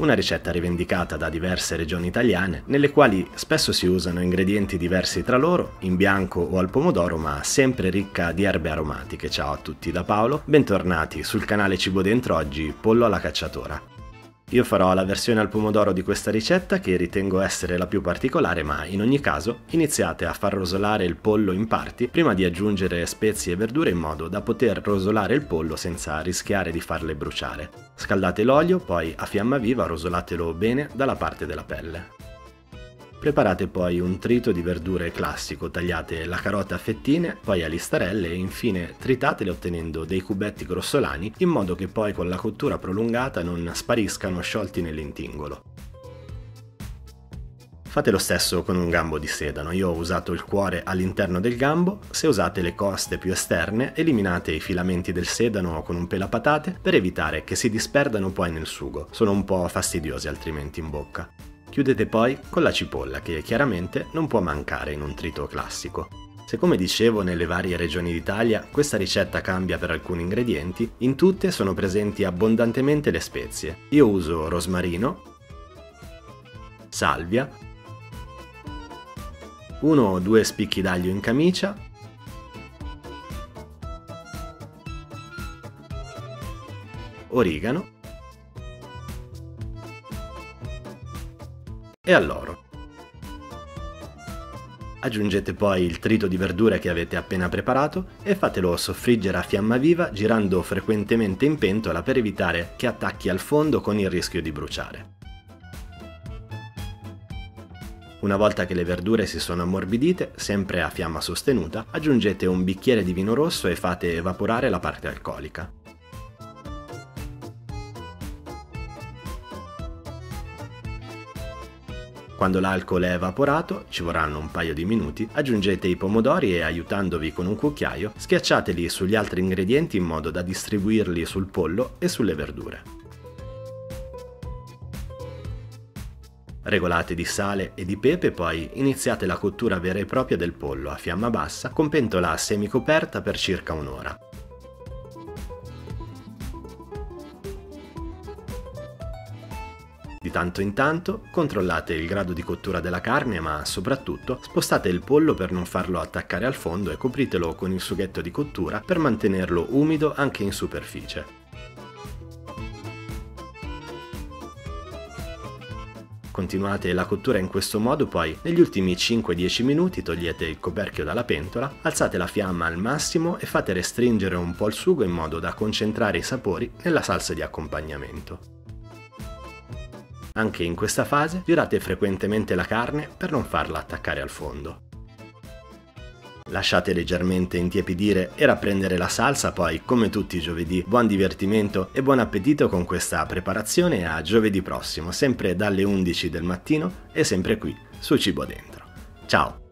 una ricetta rivendicata da diverse regioni italiane, nelle quali spesso si usano ingredienti diversi tra loro, in bianco o al pomodoro, ma sempre ricca di erbe aromatiche. Ciao a tutti da Paolo, bentornati sul canale Cibo Dentro oggi Pollo alla cacciatora. Io farò la versione al pomodoro di questa ricetta che ritengo essere la più particolare, ma in ogni caso iniziate a far rosolare il pollo in parti prima di aggiungere spezie e verdure in modo da poter rosolare il pollo senza rischiare di farle bruciare. Scaldate l'olio, poi a fiamma viva rosolatelo bene dalla parte della pelle. Preparate poi un trito di verdure classico, tagliate la carota a fettine, poi a listarelle e infine tritatele ottenendo dei cubetti grossolani in modo che poi con la cottura prolungata non spariscano sciolti nell'intingolo. Fate lo stesso con un gambo di sedano, io ho usato il cuore all'interno del gambo, se usate le coste più esterne eliminate i filamenti del sedano con un pelapatate per evitare che si disperdano poi nel sugo, sono un po' fastidiosi altrimenti in bocca. Chiudete poi con la cipolla che chiaramente non può mancare in un trito classico. Se come dicevo nelle varie regioni d'Italia questa ricetta cambia per alcuni ingredienti, in tutte sono presenti abbondantemente le spezie. Io uso rosmarino, salvia, uno o due spicchi d'aglio in camicia, origano e all'oro. Aggiungete poi il trito di verdure che avete appena preparato e fatelo soffriggere a fiamma viva girando frequentemente in pentola per evitare che attacchi al fondo con il rischio di bruciare. Una volta che le verdure si sono ammorbidite, sempre a fiamma sostenuta, aggiungete un bicchiere di vino rosso e fate evaporare la parte alcolica. Quando l'alcol è evaporato, ci vorranno un paio di minuti, aggiungete i pomodori e aiutandovi con un cucchiaio, schiacciateli sugli altri ingredienti in modo da distribuirli sul pollo e sulle verdure. Regolate di sale e di pepe, poi iniziate la cottura vera e propria del pollo a fiamma bassa con pentola semicoperta per circa un'ora. Di tanto in tanto controllate il grado di cottura della carne ma soprattutto spostate il pollo per non farlo attaccare al fondo e copritelo con il sughetto di cottura per mantenerlo umido anche in superficie. Continuate la cottura in questo modo, poi negli ultimi 5-10 minuti togliete il coperchio dalla pentola, alzate la fiamma al massimo e fate restringere un po' il sugo in modo da concentrare i sapori nella salsa di accompagnamento. Anche in questa fase girate frequentemente la carne per non farla attaccare al fondo. Lasciate leggermente intiepidire e rapprendere la salsa, poi come tutti i giovedì buon divertimento e buon appetito con questa preparazione a giovedì prossimo, sempre dalle 11 del mattino e sempre qui su Cibo Dentro. Ciao!